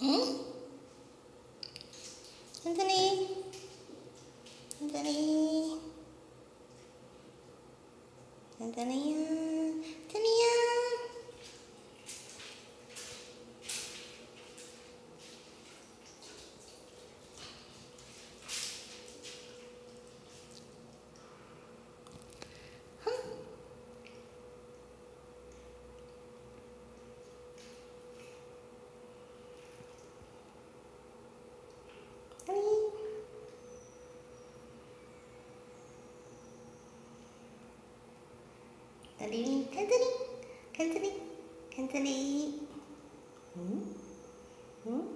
嗯等这里等这里等这里呀看这里看这里看这里嗯嗯